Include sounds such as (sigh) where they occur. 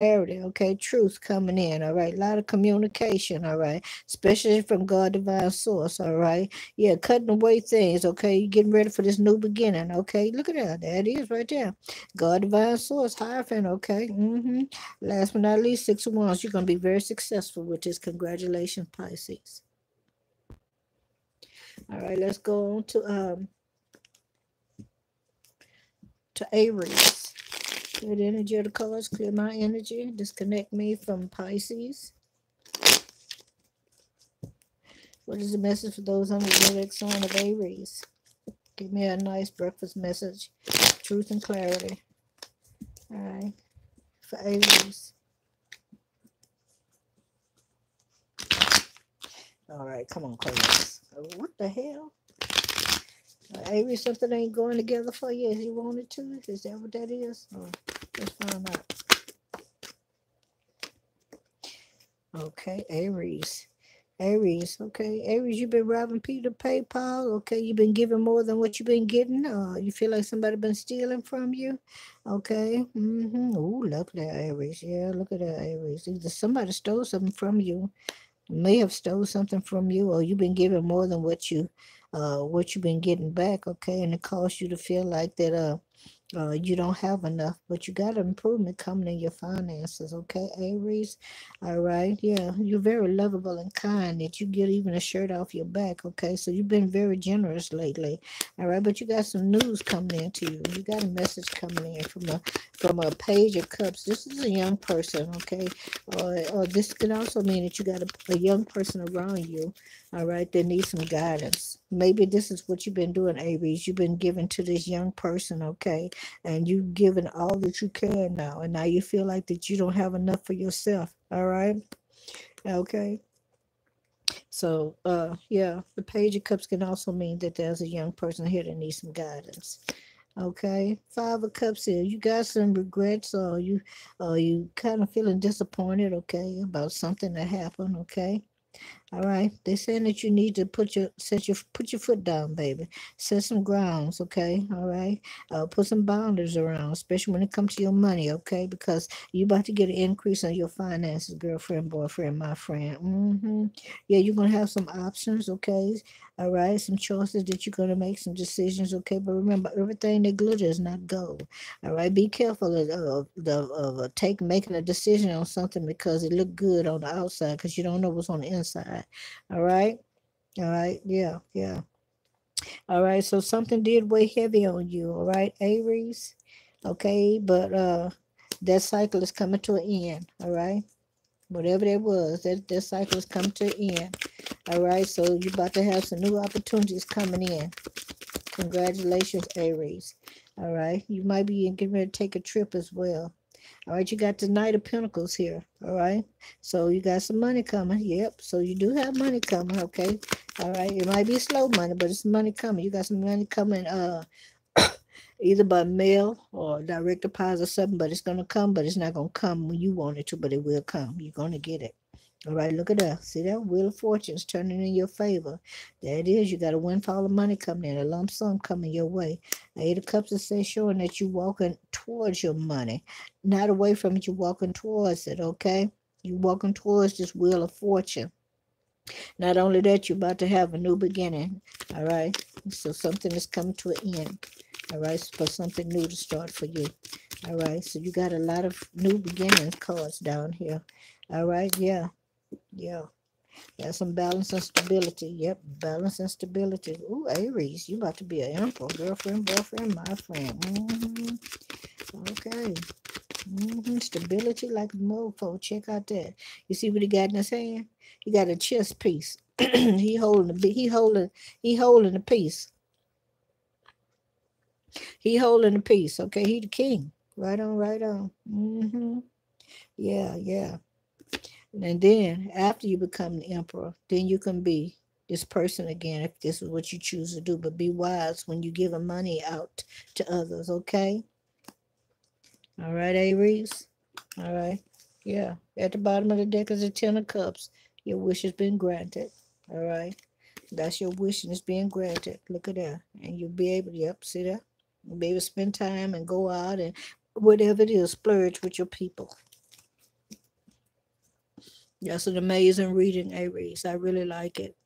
clarity, okay, truth coming in, all right, a lot of communication, all right, especially from God divine source, all right, yeah, cutting away things, okay, you getting ready for this new beginning, okay, look at that, there it is right there, God divine source, Hierophant, okay, mm-hmm. last but not least, six of wands, you're going to be very successful with this, congratulations, Pisces. All right, let's go on to um to Aries. Clear the energy of the cards, clear my energy, disconnect me from Pisces. What is the message for those under the zodiac sign of Aries? Give me a nice breakfast message, truth and clarity. All right, for Aries. All right, come on, cards. What the hell? Maybe something ain't going together for you as you wanted to. Is that what that is? Let's find out. Okay, Aries. Aries, okay. Aries, you've been robbing Peter pay Paul. Okay, you've been giving more than what you've been getting. Uh, you feel like somebody been stealing from you. Okay. Mm-hmm. Oh, look at that, Aries. Yeah, look at that, Aries. Either somebody stole something from you, may have stole something from you, or you've been giving more than what you uh, what you've been getting back, okay, and it caused you to feel like that uh, uh, you don't have enough, but you got improvement coming in your finances, okay, Aries? All right, yeah, you're very lovable and kind that you get even a shirt off your back, okay? So you've been very generous lately, all right, but you got some news coming in to you. You got a message coming in from a from a page of cups. This is a young person, okay? Or, or this could also mean that you got a, a young person around you, all right, that needs some guidance. Maybe this is what you've been doing, Aries. You've been giving to this young person, okay? And you've given all that you can now and now you feel like that you don't have enough for yourself all right? Okay. So uh yeah the page of cups can also mean that there's a young person here that needs some guidance okay? Five of cups here you got some regrets or you or you kind of feeling disappointed okay about something that happened okay all right. They're saying that you need to put your set your put your foot down, baby. Set some grounds, okay? All right. Uh, put some boundaries around, especially when it comes to your money, okay? Because you about to get an increase on your finances, girlfriend, boyfriend, my friend. Mm-hmm. Yeah, you're gonna have some options, okay? All right, some choices that you're gonna make, some decisions, okay? But remember, everything that glitters is not gold. All right, be careful of of, of, of uh, take making a decision on something because it look good on the outside because you don't know what's on the inside. All right. All right. Yeah. Yeah. All right. So something did weigh heavy on you. All right, Aries. Okay. But uh that cycle is coming to an end. All right. Whatever that was, that, that cycle is coming to an end. All right. So you're about to have some new opportunities coming in. Congratulations, Aries. All right. You might be getting ready to take a trip as well. All right, you got the Knight of Pentacles here. All right, so you got some money coming. Yep, so you do have money coming. Okay, all right, it might be slow money, but it's money coming. You got some money coming. Uh, (coughs) either by mail or direct deposit or something, but it's gonna come. But it's not gonna come when you want it to, but it will come. You're gonna get it. All right, look at that. See that Wheel of Fortune's turning in your favor. There it is. You got a windfall of money coming in, a lump sum coming your way. Eight of Cups is showing that you're walking towards your money, not away from it. You're walking towards it. Okay, you're walking towards this Wheel of Fortune. Not only that, you're about to have a new beginning. All right, so something is coming to an end. All right, for something new to start for you. All right, so you got a lot of new beginnings cards down here. All right, yeah. Yeah. Got some balance and stability. Yep, balance and stability. Ooh, Aries, you about to be an emperor, girlfriend, boyfriend, my friend. Mm-hmm. Okay. Mm-hmm. Stability like a mofo. Check out that. You see what he got in his hand? He got a chess piece. (clears throat) he holding the he holding he holding the piece. He holding the piece. Okay, he the king. Right on, right on. Mm-hmm. Yeah, yeah. And then after you become the emperor, then you can be this person again if this is what you choose to do. But be wise when you give money out to others, okay? All right, Aries. All right. Yeah. At the bottom of the deck is a ten of cups. Your wish has been granted. All right. That's your wish and it's being granted. Look at that. And you'll be able to, yep, see that? You'll be able to spend time and go out and whatever it is, splurge with your people. That's an amazing reading, Aries. I really like it.